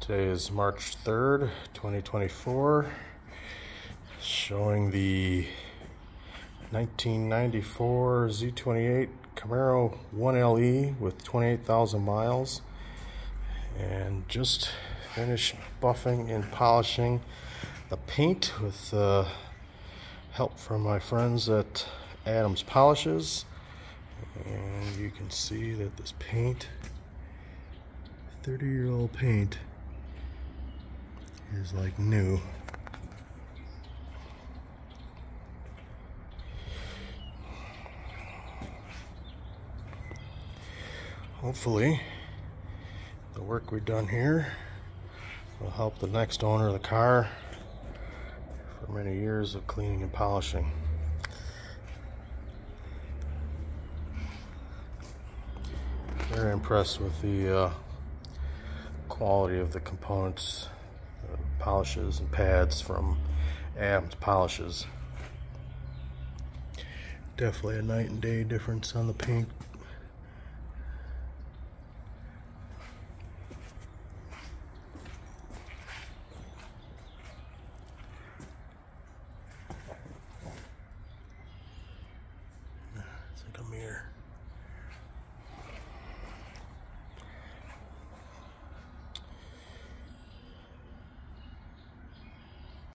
Today is March 3rd, 2024, showing the 1994 Z28 Camaro 1LE with 28,000 miles and just finished buffing and polishing the paint with uh, help from my friends at Adam's Polishes and you can see that this paint 30 year old paint is like new. Hopefully, the work we've done here will help the next owner of the car for many years of cleaning and polishing. Very impressed with the uh, quality of the components polishes and pads from Adam's Polishes. Definitely a night and day difference on the paint